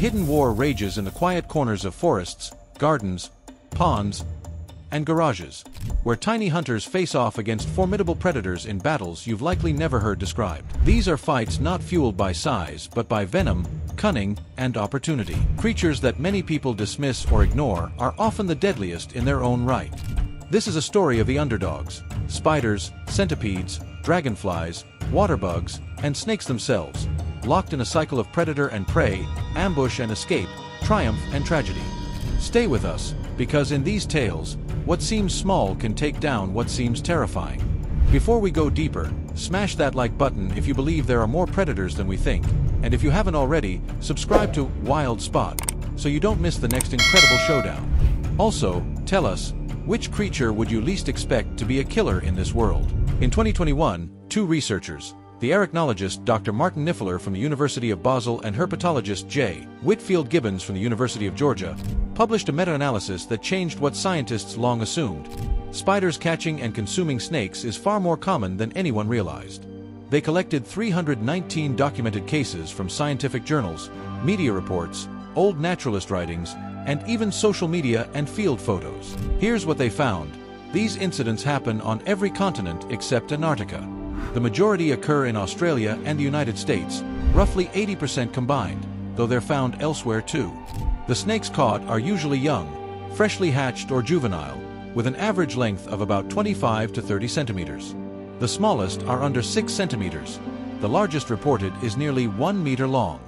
hidden war rages in the quiet corners of forests, gardens, ponds, and garages, where tiny hunters face off against formidable predators in battles you've likely never heard described. These are fights not fueled by size, but by venom, cunning, and opportunity. Creatures that many people dismiss or ignore are often the deadliest in their own right. This is a story of the underdogs, spiders, centipedes, dragonflies, water bugs, and snakes themselves, locked in a cycle of predator and prey, ambush and escape, triumph and tragedy. Stay with us, because in these tales, what seems small can take down what seems terrifying. Before we go deeper, smash that like button if you believe there are more predators than we think, and if you haven't already, subscribe to Wild Spot, so you don't miss the next incredible showdown. Also, tell us, which creature would you least expect to be a killer in this world? In 2021, two researchers, the arachnologist Dr. Martin Nyffeler from the University of Basel and herpetologist J. Whitfield Gibbons from the University of Georgia, published a meta-analysis that changed what scientists long assumed. Spiders catching and consuming snakes is far more common than anyone realized. They collected 319 documented cases from scientific journals, media reports, old naturalist writings, and even social media and field photos. Here's what they found. These incidents happen on every continent except Antarctica. The majority occur in Australia and the United States, roughly 80% combined, though they're found elsewhere too. The snakes caught are usually young, freshly hatched or juvenile, with an average length of about 25 to 30 centimeters. The smallest are under 6 centimeters. The largest reported is nearly 1 meter long.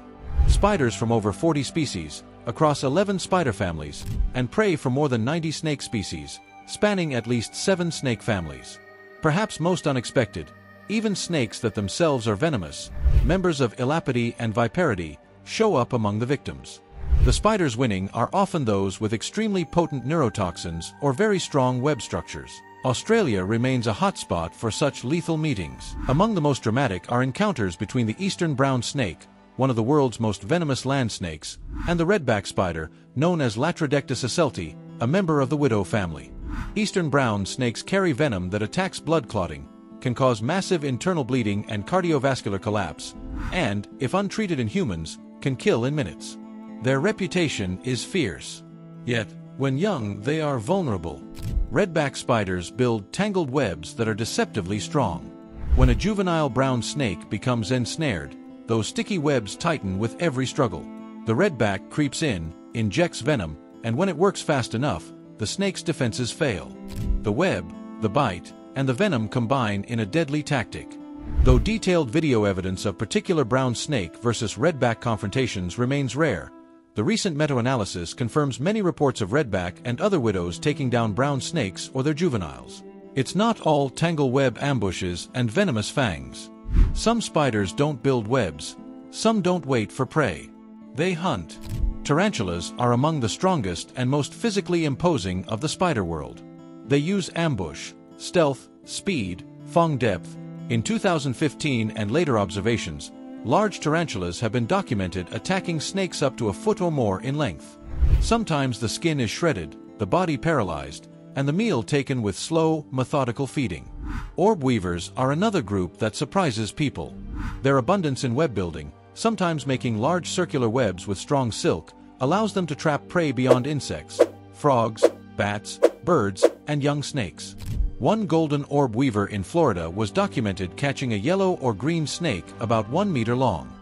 Spiders from over 40 species, across 11 spider families, and prey from more than 90 snake species, spanning at least 7 snake families. Perhaps most unexpected, even snakes that themselves are venomous, members of Elapidae and Viperidae, show up among the victims. The spiders winning are often those with extremely potent neurotoxins or very strong web structures. Australia remains a hotspot for such lethal meetings. Among the most dramatic are encounters between the eastern brown snake, one of the world's most venomous land snakes, and the redback spider, known as Latrodectus hasselti, a member of the widow family. Eastern brown snakes carry venom that attacks blood clotting, can cause massive internal bleeding and cardiovascular collapse, and, if untreated in humans, can kill in minutes. Their reputation is fierce. Yet, when young, they are vulnerable. Redback spiders build tangled webs that are deceptively strong. When a juvenile brown snake becomes ensnared, those sticky webs tighten with every struggle. The redback creeps in, injects venom, and when it works fast enough, the snake's defenses fail. The web, the bite, and the venom combine in a deadly tactic. Though detailed video evidence of particular brown snake versus redback confrontations remains rare, the recent meta-analysis confirms many reports of redback and other widows taking down brown snakes or their juveniles. It's not all tangle web ambushes and venomous fangs. Some spiders don't build webs, some don't wait for prey. They hunt. Tarantulas are among the strongest and most physically imposing of the spider world. They use ambush, stealth, speed, fang depth. In 2015 and later observations, Large tarantulas have been documented attacking snakes up to a foot or more in length. Sometimes the skin is shredded, the body paralyzed, and the meal taken with slow, methodical feeding. Orb weavers are another group that surprises people. Their abundance in web building, sometimes making large circular webs with strong silk, allows them to trap prey beyond insects, frogs, bats, birds, and young snakes. One golden orb weaver in Florida was documented catching a yellow or green snake about one meter long.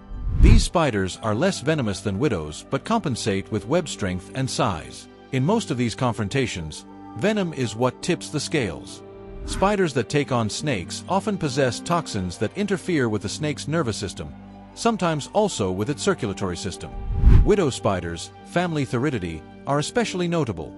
These spiders are less venomous than widows but compensate with web strength and size. In most of these confrontations, venom is what tips the scales. Spiders that take on snakes often possess toxins that interfere with the snake's nervous system, sometimes also with its circulatory system. Widow spiders, family Theridiidae, are especially notable.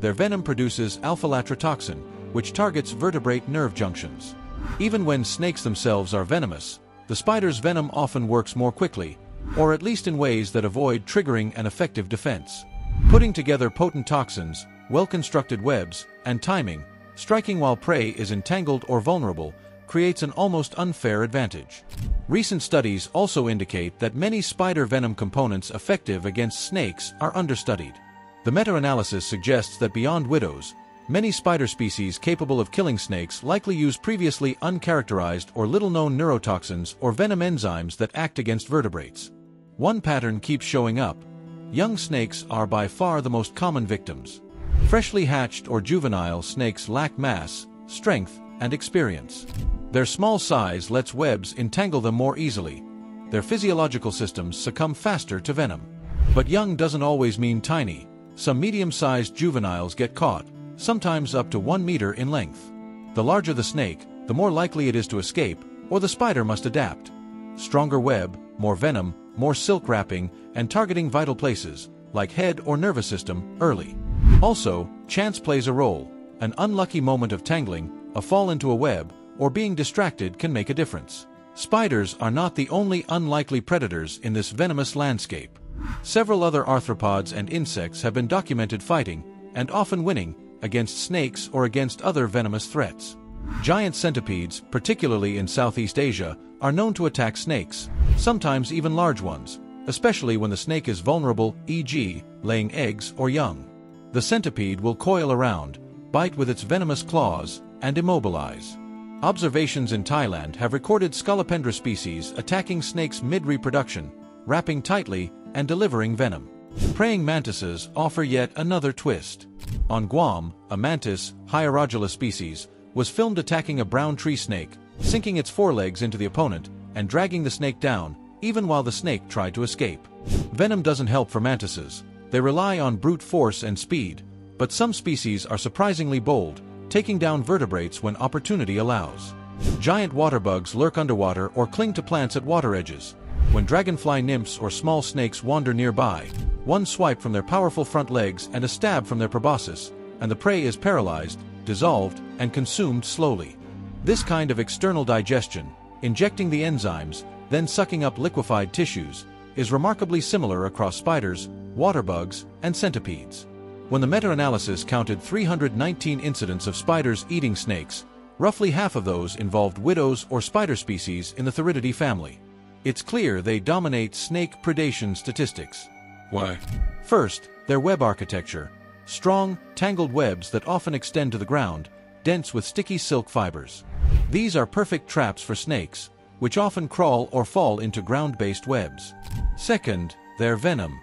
Their venom produces alpha-latrotoxin, which targets vertebrate nerve junctions. Even when snakes themselves are venomous, the spider's venom often works more quickly, or at least in ways that avoid triggering an effective defense. Putting together potent toxins, well-constructed webs, and timing, striking while prey is entangled or vulnerable, creates an almost unfair advantage. Recent studies also indicate that many spider venom components effective against snakes are understudied. The meta-analysis suggests that beyond widows, Many spider species capable of killing snakes likely use previously uncharacterized or little-known neurotoxins or venom enzymes that act against vertebrates. One pattern keeps showing up. young snakes are by far the most common victims. Freshly hatched or juvenile snakes lack mass, strength, and experience. Their small size lets webs entangle them more easily. Their physiological systems succumb faster to venom. But young doesn't always mean tiny. Some medium-sized juveniles get caught, sometimes up to one meter in length. The larger the snake, the more likely it is to escape, or the spider must adapt. Stronger web, more venom, more silk wrapping, and targeting vital places, like head or nervous system, early. Also, chance plays a role. An unlucky moment of tangling, a fall into a web, or being distracted can make a difference. Spiders are not the only unlikely predators in this venomous landscape. Several other arthropods and insects have been documented fighting, and often winning, against snakes or against other venomous threats. Giant centipedes, particularly in Southeast Asia, are known to attack snakes, sometimes even large ones, especially when the snake is vulnerable, e.g., laying eggs or young. The centipede will coil around, bite with its venomous claws, and immobilize. Observations in Thailand have recorded Scolopendra species attacking snakes mid-reproduction, wrapping tightly and delivering venom. Praying mantises offer yet another twist. On Guam, a mantis, Hierodula species, was filmed attacking a brown tree snake, sinking its forelegs into the opponent and dragging the snake down, even while the snake tried to escape. Venom doesn't help for mantises. They rely on brute force and speed, but some species are surprisingly bold, taking down vertebrates when opportunity allows. Giant water bugs lurk underwater or cling to plants at water edges. When dragonfly nymphs or small snakes wander nearby, one swipe from their powerful front legs and a stab from their proboscis, and the prey is paralyzed, dissolved, and consumed slowly. This kind of external digestion, injecting the enzymes, then sucking up liquefied tissues, is remarkably similar across spiders, water bugs, and centipedes. When the meta-analysis counted 319 incidents of spiders eating snakes, roughly half of those involved widows or spider species in the Theridiidae family. It's clear they dominate snake predation statistics. Why? First, their web architecture. Strong, tangled webs that often extend to the ground, dense with sticky silk fibers. These are perfect traps for snakes, which often crawl or fall into ground-based webs. Second, their venom.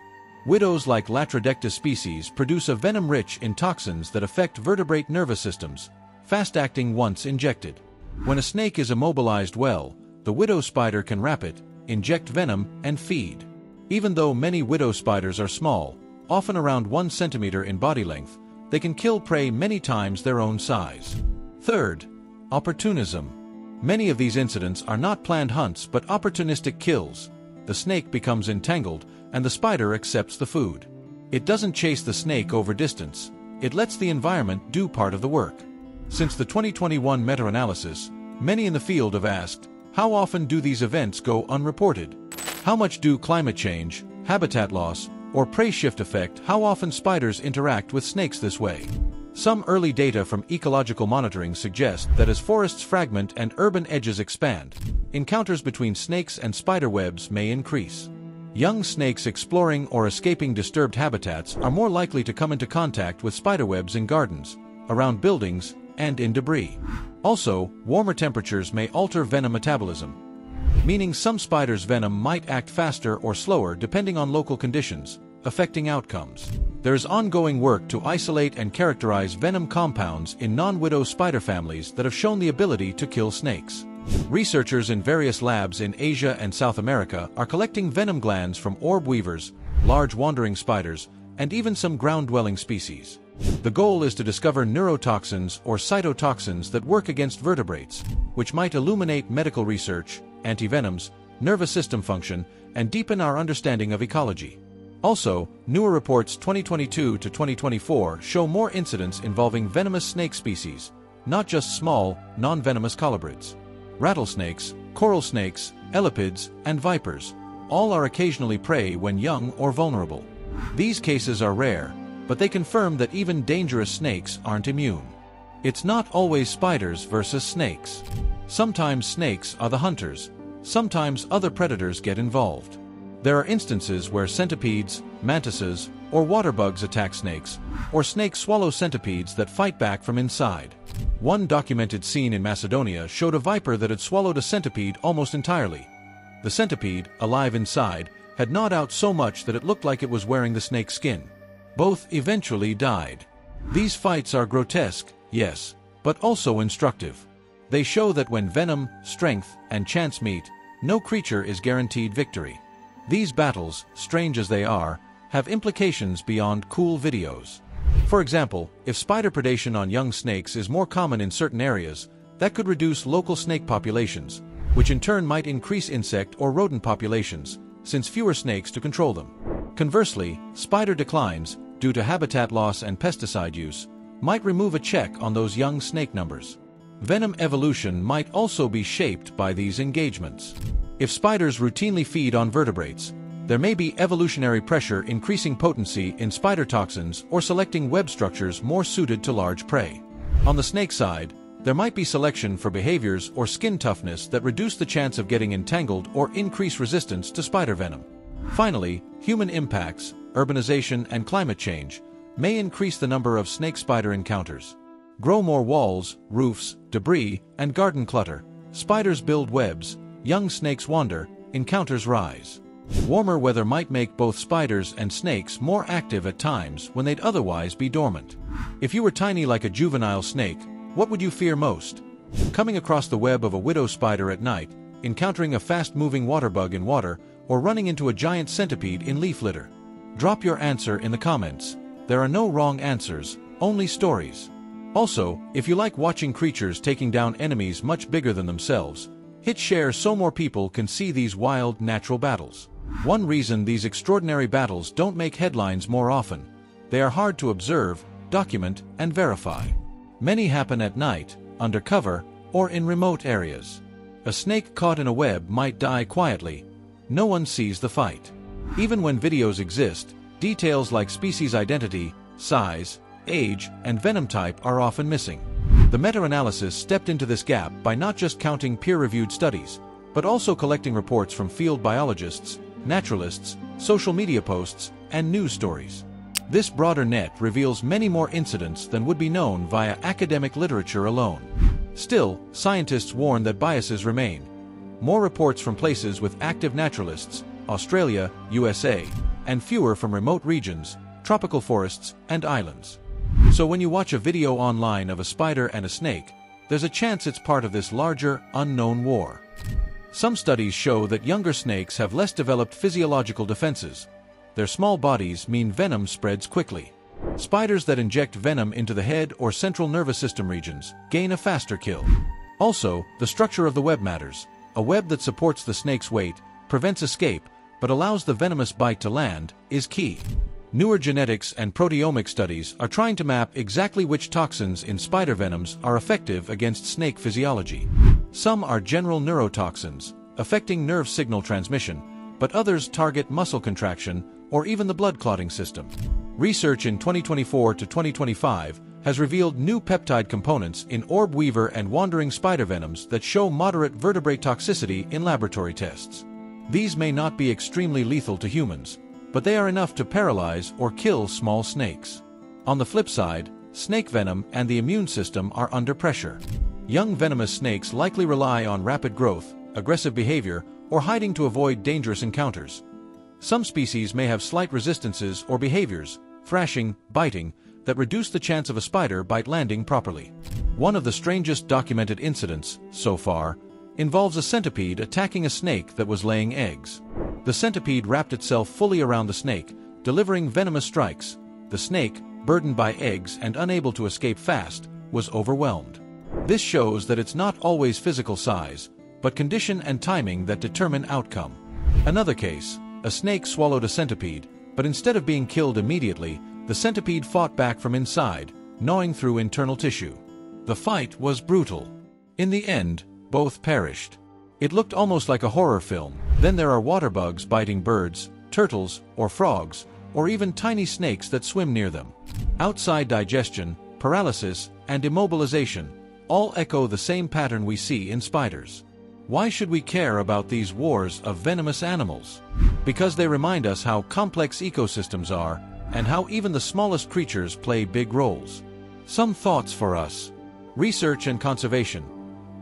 Widows like Latrodecta species produce a venom rich in toxins that affect vertebrate nervous systems, fast-acting once injected. When a snake is immobilized well, the widow spider can wrap it, inject venom, and feed. Even though many widow spiders are small, often around 1 centimeter in body length, they can kill prey many times their own size. Third, opportunism. Many of these incidents are not planned hunts but opportunistic kills. The snake becomes entangled, and the spider accepts the food. It doesn't chase the snake over distance, it lets the environment do part of the work. Since the 2021 meta-analysis, many in the field have asked, how often do these events go unreported? How much do climate change, habitat loss, or prey shift affect how often spiders interact with snakes this way? Some early data from ecological monitoring suggest that as forests fragment and urban edges expand, encounters between snakes and spider webs may increase. Young snakes exploring or escaping disturbed habitats are more likely to come into contact with spiderwebs in gardens, around buildings, and in debris. Also, warmer temperatures may alter venom metabolism, meaning some spiders' venom might act faster or slower depending on local conditions, affecting outcomes. There is ongoing work to isolate and characterize venom compounds in non-widow spider families that have shown the ability to kill snakes. Researchers in various labs in Asia and South America are collecting venom glands from orb weavers, large wandering spiders, and even some ground-dwelling species. The goal is to discover neurotoxins or cytotoxins that work against vertebrates, which might illuminate medical research, antivenoms, nervous system function, and deepen our understanding of ecology. Also, newer reports 2022 to 2024 show more incidents involving venomous snake species, not just small, non-venomous colubrids rattlesnakes, coral snakes, elapids, and vipers. All are occasionally prey when young or vulnerable. These cases are rare, but they confirm that even dangerous snakes aren't immune. It's not always spiders versus snakes. Sometimes snakes are the hunters, sometimes other predators get involved. There are instances where centipedes, mantises, or water bugs attack snakes, or snakes swallow centipedes that fight back from inside. One documented scene in Macedonia showed a viper that had swallowed a centipede almost entirely. The centipede, alive inside, had gnawed out so much that it looked like it was wearing the snake's skin. Both eventually died. These fights are grotesque, yes, but also instructive. They show that when venom, strength, and chance meet, no creature is guaranteed victory. These battles, strange as they are, have implications beyond cool videos. For example, if spider predation on young snakes is more common in certain areas, that could reduce local snake populations, which in turn might increase insect or rodent populations, since fewer snakes to control them. Conversely, spider declines, due to habitat loss and pesticide use, might remove a check on those young snake numbers. Venom evolution might also be shaped by these engagements. If spiders routinely feed on vertebrates, there may be evolutionary pressure increasing potency in spider toxins or selecting web structures more suited to large prey. On the snake side, there might be selection for behaviors or skin toughness that reduce the chance of getting entangled or increase resistance to spider venom. Finally, human impacts, urbanization and climate change may increase the number of snake-spider encounters. Grow more walls, roofs, debris, and garden clutter. Spiders build webs, young snakes wander, encounters rise. Warmer weather might make both spiders and snakes more active at times when they'd otherwise be dormant. If you were tiny like a juvenile snake, what would you fear most? Coming across the web of a widow spider at night, encountering a fast-moving water bug in water, or running into a giant centipede in leaf litter? Drop your answer in the comments. There are no wrong answers, only stories. Also, if you like watching creatures taking down enemies much bigger than themselves, hit share so more people can see these wild natural battles. One reason these extraordinary battles don't make headlines more often. They are hard to observe, document, and verify. Many happen at night, under cover, or in remote areas. A snake caught in a web might die quietly. No one sees the fight. Even when videos exist, details like species identity, size, age, and venom type are often missing. The meta-analysis stepped into this gap by not just counting peer-reviewed studies, but also collecting reports from field biologists, naturalists, social media posts, and news stories. This broader net reveals many more incidents than would be known via academic literature alone. Still, scientists warn that biases remain. More reports from places with active naturalists, Australia, USA, and fewer from remote regions, tropical forests, and islands. So when you watch a video online of a spider and a snake, there's a chance it's part of this larger, unknown war. Some studies show that younger snakes have less developed physiological defenses. Their small bodies mean venom spreads quickly. Spiders that inject venom into the head or central nervous system regions gain a faster kill. Also, the structure of the web matters. A web that supports the snake's weight, prevents escape, but allows the venomous bite to land, is key. Newer genetics and proteomic studies are trying to map exactly which toxins in spider venoms are effective against snake physiology. Some are general neurotoxins, affecting nerve signal transmission, but others target muscle contraction or even the blood clotting system. Research in 2024 to 2025 has revealed new peptide components in orb weaver and wandering spider venoms that show moderate vertebrate toxicity in laboratory tests. These may not be extremely lethal to humans, but they are enough to paralyze or kill small snakes. On the flip side, snake venom and the immune system are under pressure. Young venomous snakes likely rely on rapid growth, aggressive behavior, or hiding to avoid dangerous encounters. Some species may have slight resistances or behaviors, thrashing, biting, that reduce the chance of a spider bite landing properly. One of the strangest documented incidents, so far, involves a centipede attacking a snake that was laying eggs. The centipede wrapped itself fully around the snake, delivering venomous strikes. The snake, burdened by eggs and unable to escape fast, was overwhelmed. This shows that it's not always physical size, but condition and timing that determine outcome. Another case, a snake swallowed a centipede, but instead of being killed immediately, the centipede fought back from inside, gnawing through internal tissue. The fight was brutal. In the end, both perished. It looked almost like a horror film. Then there are water bugs biting birds, turtles, or frogs, or even tiny snakes that swim near them. Outside digestion, paralysis, and immobilization, all echo the same pattern we see in spiders. Why should we care about these wars of venomous animals? Because they remind us how complex ecosystems are and how even the smallest creatures play big roles. Some thoughts for us. Research and conservation.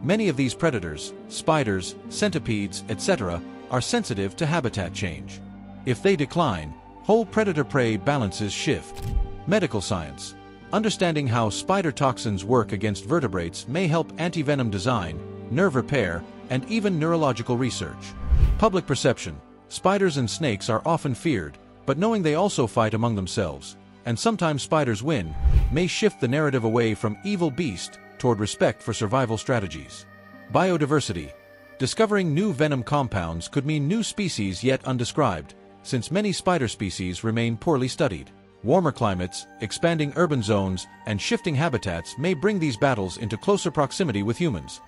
Many of these predators, spiders, centipedes, etc., are sensitive to habitat change. If they decline, whole predator-prey balances shift. Medical science. Understanding how spider toxins work against vertebrates may help antivenom design, nerve repair, and even neurological research. Public perception. Spiders and snakes are often feared, but knowing they also fight among themselves, and sometimes spiders win, may shift the narrative away from evil beast toward respect for survival strategies. Biodiversity. Discovering new venom compounds could mean new species yet undescribed, since many spider species remain poorly studied. Warmer climates, expanding urban zones, and shifting habitats may bring these battles into closer proximity with humans.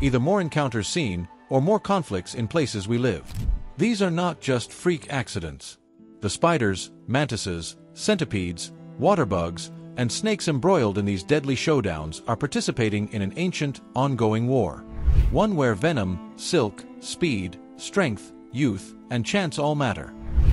Either more encounters seen, or more conflicts in places we live. These are not just freak accidents. The spiders, mantises, centipedes, water bugs, and snakes embroiled in these deadly showdowns are participating in an ancient, ongoing war. One where venom, silk, speed, strength, youth, and chance all matter.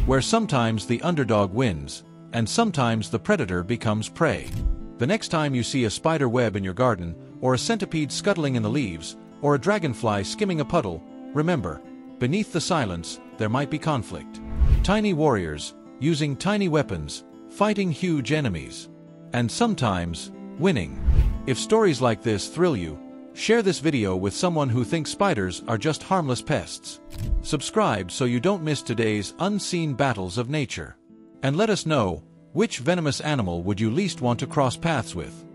Where sometimes the underdog wins, and sometimes the predator becomes prey. The next time you see a spider web in your garden, or a centipede scuttling in the leaves, or a dragonfly skimming a puddle, remember, beneath the silence, there might be conflict. Tiny warriors, using tiny weapons, fighting huge enemies, and sometimes, winning. If stories like this thrill you, share this video with someone who thinks spiders are just harmless pests. Subscribe so you don't miss today's unseen battles of nature. And let us know, which venomous animal would you least want to cross paths with?